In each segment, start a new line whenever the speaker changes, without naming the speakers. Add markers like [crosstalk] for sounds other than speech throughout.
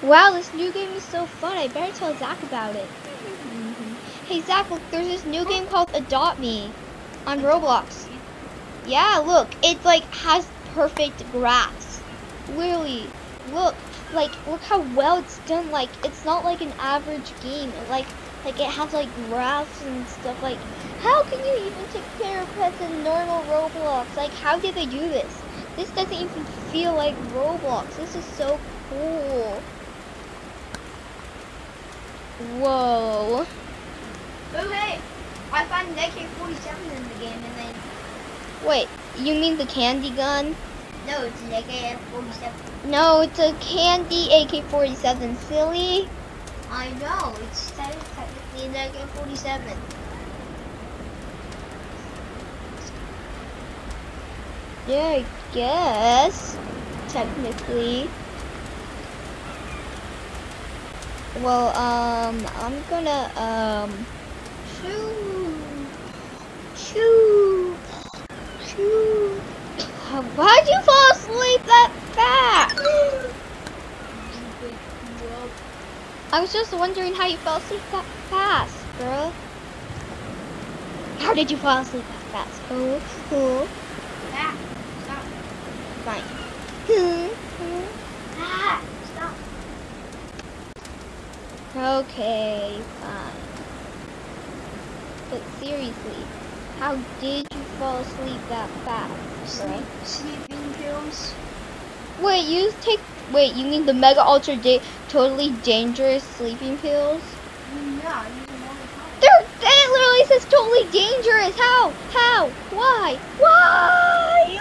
Wow, this new game is so fun. I better tell Zach about it. Mm-hmm. Hey Zach, look, there's this new game called Adopt Me on Roblox. Yeah, look, it like has perfect graphs. Literally, look, like look how well it's done. Like it's not like an average game. It, like like it has like graphs and stuff. Like how can you even take care of pets in normal Roblox? Like how did they do this? This doesn't even feel like Roblox. This is so cool. Whoa.
Oh hey, I found an AK-47 in the game and then
Wait, you mean the candy gun?
no, it's an AK-47.
No, it's a candy AK-47, silly.
I know, it's technically an AK-47.
Yeah, I guess. Technically. Well, um, I'm gonna, um,
Shoo, shoo, shoo.
why'd you fall asleep that fast? I was just wondering how you fell asleep that fast, bro. How did you fall asleep that fast? Oh, oh,
Ah, stop.
fine.
Ah.
Okay, fine. But seriously, how did you fall asleep that fast.
Sleep, sleeping pills.
Wait, you take. Wait, you mean the mega ultra da- totally dangerous sleeping pills?
Yeah, I'm using all the time.
They're, it literally says totally dangerous. How? How? Why? Why?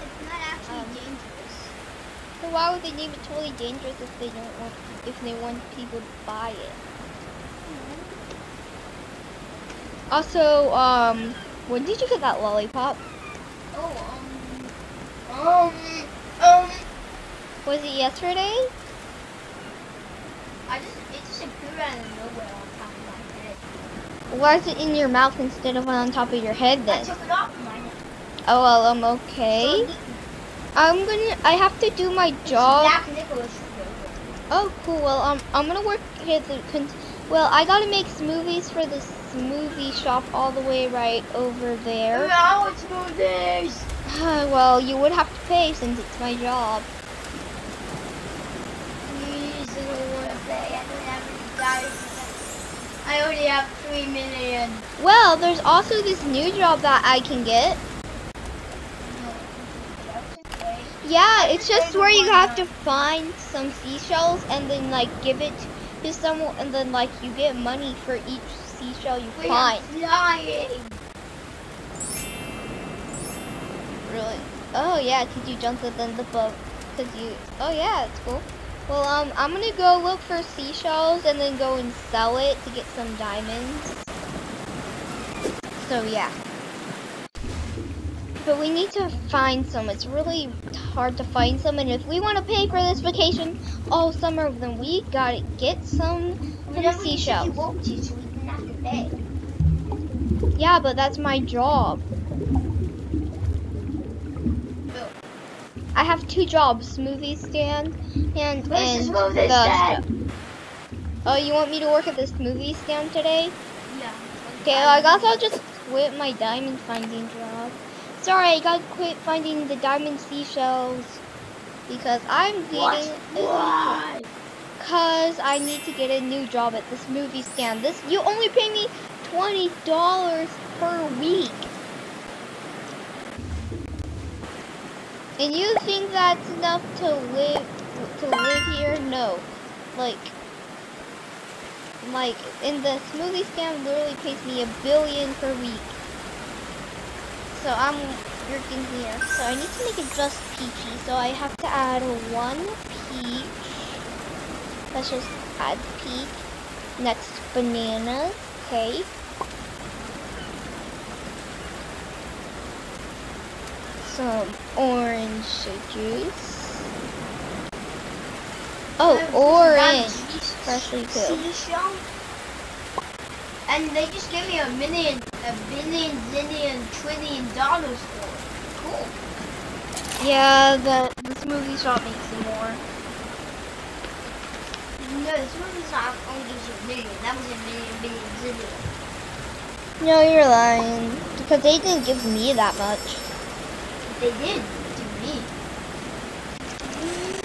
It's not actually
Um,
dangerous.
So why would they name it totally dangerous if they don't want if they want people to buy it? Also, um, when did you get that lollipop?
Oh, um, um, um.
Was it yesterday?
I just, it just appeared out of nowhere on top of my head.
Why is it in your mouth instead of on top of your head
I
then?
took it off my head.
Oh well, I'm okay. I'm gonna. I have to do my job.
Jack Nicholas.
Oh, cool. Well, um, I'm gonna work here. The well, I gotta make smoothies for the smoothie shop all the way right over there.
Now it's smoothies. [sighs]
well, you would have to pay since it's my job.
Please, I don't want to pay. I don't have any dollars. I only have three million.
Well, there's also this new job that I can get. Yeah, it's just where you have to find some seashells and then like give it to someone, and then like you get money for each seashell you
We
find.
are flying.
Really? Oh yeah, 'cause you jumped within the boat. Cause you. Oh yeah, it's cool. Well, um, I'm gonna go look for seashells and then go and sell it to get some diamonds. So yeah. But we need to find some. It's really hard to find some, and if we want to pay for this vacation all summer, then we gotta get some for the
Whenever you
seashells.
won't to, so we can have to pay.
Yeah, but that's my job. I have two jobs, smoothie stand and and
the stand?
Oh, you want me to work at the smoothie stand today?
Yeah.
Okay, I guess I'll just quit my diamond finding job. Sorry, I gotta quit finding the diamond seashells because I'm
What?
getting
Why?
because I need to get a new job at this movie stand. This you only pay me twenty dollars per week. And you think that's enough to live to live here? No. Like like in the smoothie stand literally pays me a billion per week. So I'm working here. So I need to make it just peachy. So I have to add one peach. Let's just add peach. Next banana. Okay. Some orange juice. Oh, orange. Freshly.
Seashell. And they just gave me a million, a billion, zillion, trillion dollars for it. Cool.
Yeah, the the smoothie shop makes some more.
No, this is not only gives you a million. That was a million, million, zillion.
No, you're lying. Because they didn't give me that much.
They did to me.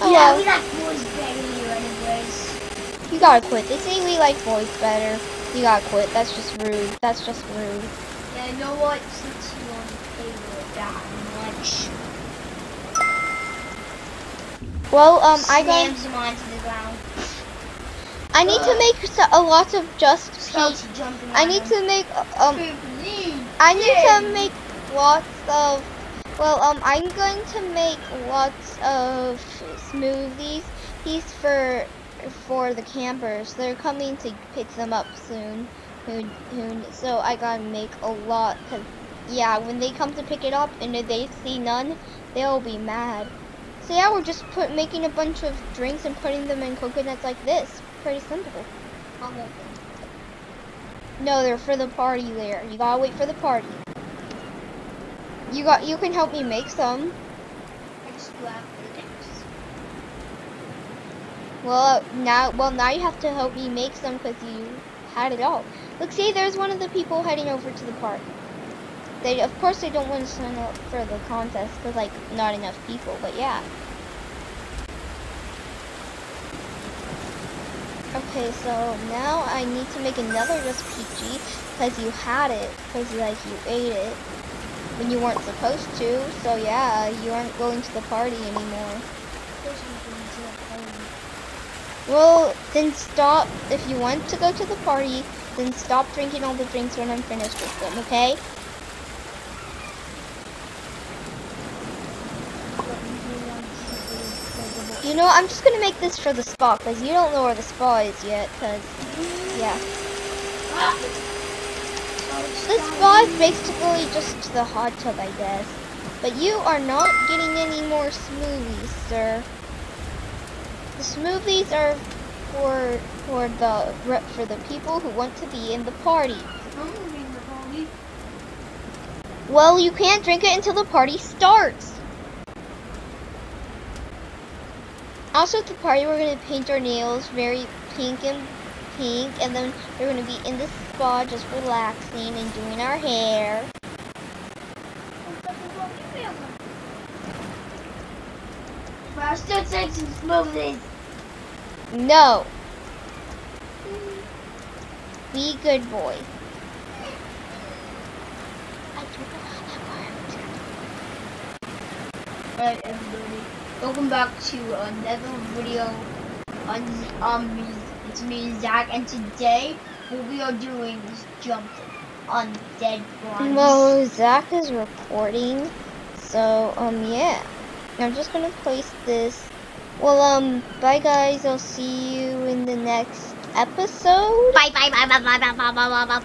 Oh,
yeah, we like boys better anyways.
You gotta quit. They say we like boys better. You gotta quit. That's just rude. That's just rude.
Yeah, you know what? Since you want to pay with that much,
Well, um, I got.
slams him onto the ground.
I need to make a lot of just. I need to make um.
Trampoline.
I need
Yeah.
to make lots of. Well, um, I'm going to make lots of smoothies. These for for the campers. They're coming to pick them up soon. So I gotta make a lot. Cause yeah, when they come to pick it up and if they see none, they'll be mad. So yeah, we're just put making a bunch of drinks and putting them in coconuts like this. Pretty simple. No, they're for the party there. You gotta wait for the party. You got. You can help me make some.
I just go after the dance.
Well, now, well, now you have to help me make some because you had it all. Look, see, there's one of the people heading over to the park. They, of course, they don't want to sign up for the contest because, like, not enough people. But yeah. Okay, so now I need to make another just peachy because you had it because, like, you ate it when you weren't supposed to. So yeah, you aren't going to the party anymore.
There's something to the party.
Well, then stop. If you want to go to the party, then stop drinking all the drinks when I'm finished with them, okay? You know, I'm just gonna make this for the spa, because you don't know where the spa is yet, because, yeah. The spa is basically just the hot tub, I guess. But you are not getting any more smoothies, sir. The smoothies are for for the for the people who want to be in the party. Well, you can't drink it until the party starts. Also, at the party, we're gonna paint our nails very pink and pink, and then we're gonna be in the spa just relaxing and doing our hair.
But I still take some smoothies.
No. Be good boy. I don't know how that worked.
Alright, everybody. Welcome back to another video on um. It's me, Zach, and today what we are doing is jumping on dead bodies.
Well, Zach is recording, so um yeah. I'm just gonna place this. Well um bye guys. I'll see you in the next episode.
Bye bye bye bye bye bye bye bye bye.